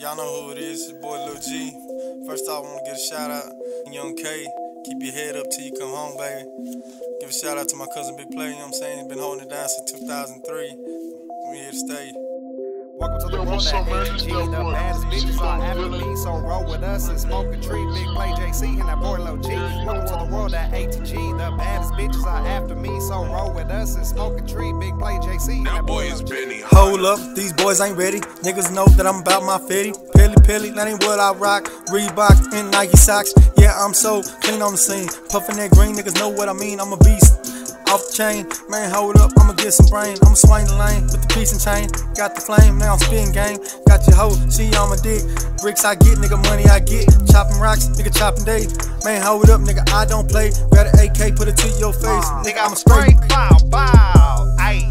Y'all know who it is, your boy Lil G. First off, I want to give a shout out to Young K. Keep your head up till you come home, baby. Give a shout out to my cousin Big Playa, you know what I'm saying? He's been holding it down since 2003. We here to stay. Welcome to the Yo, world what's that up, man? AG, It's the that boy. baddest bitches are after Feeling. me, so roll with us and smoke a tree. Big Playa JC and that boy Lil G. Welcome to the world that ATG, the baddest so roll with us and smoke a tree. Big Playa JC and that That boy boy is Benny. Hold up, these boys ain't ready. Niggas know that I'm about my fitty. Pilly pilly, that ain't what I rock. Reebok and Nike socks. Yeah, I'm so clean on the scene. Puffin' that green, niggas know what I mean. I'm a beast. Off the chain, man, hold up, I'ma get some brain. I'ma swing the lane with the piece and chain. Got the flame, now I'm spitting game. Got your hoe, she on my dick. Bricks I get, nigga, money I get. Chopping rocks, nigga, chopping days. Man, hold up, nigga, I don't play. Grab an AK, put it to your face. Uh, nigga, I'm a straight. Bow, bow, ayy.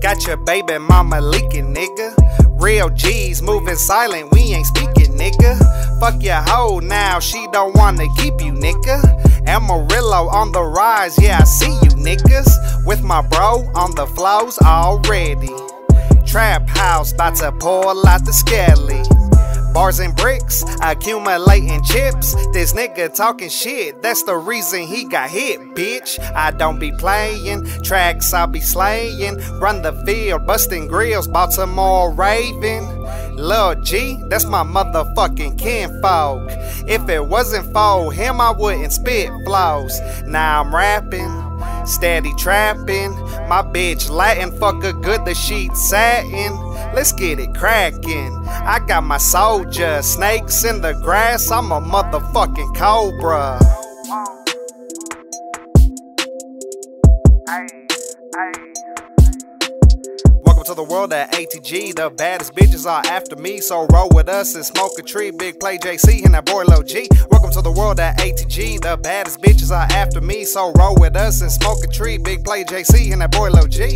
Got your baby mama leaking, nigga. Real G's moving silent, we ain't speaking, nigga. Fuck your hoe now, she don't wanna keep you, nigga. Amarillo on the rise, yeah, I see you, niggas. With my bro on the flows already. Trap house, bout to pull out the skelly. Bars and bricks, accumulating chips. This nigga talking shit, that's the reason he got hit, bitch. I don't be playing, tracks I be slaying. Run the field, busting grills, Baltimore Raven. Lil G, that's my motherfucking kinfolk. If it wasn't for him, I wouldn't spit flows. Now I'm rapping, steady trapping. My bitch Latin, fuck a good, the sheet satin. Let's get it crackin'. I got my soldier, snakes in the grass. I'm a motherfucking cobra. Welcome to the world at ATG. The baddest bitches are after me, so roll with us and smoke a tree. Big Playa JC and that boy Lil G. Welcome to the world at ATG. The baddest bitches are after me, so roll with us and smoke a tree. Big Playa JC and that boy Lil G.